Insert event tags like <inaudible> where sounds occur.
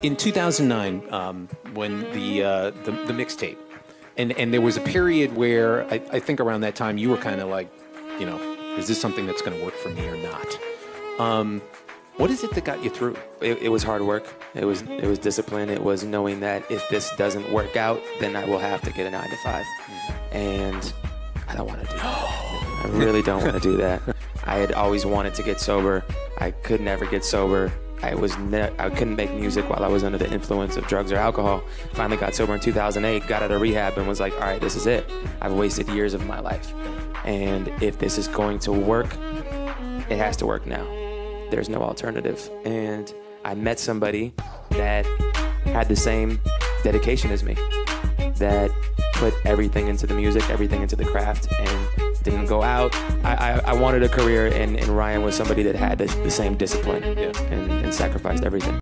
In 2009, um, when the uh, the, the mixtape, and and there was a period where I, I think around that time you were kind of like, you know, is this something that's going to work for me or not? Um, what is it that got you through? It, it was hard work. It was it was discipline. It was knowing that if this doesn't work out, then I will have to get a nine to 5 and I don't want to do that. <gasps> I really don't want to do that. I had always wanted to get sober. I could never get sober. I was ne- I couldn't make music while I was under the influence of drugs or alcohol. Finally got sober in 2008, got out of rehab and was like, all right, this is it. I've wasted years of my life. And if this is going to work, it has to work now. There's no alternative. And I met somebody that had the same dedication as me, that put everything into the music, everything into the craft, and didn't go out. I, I, I wanted a career, and, and Ryan was somebody that had the, the same discipline Yeah. and, and sacrificed everything.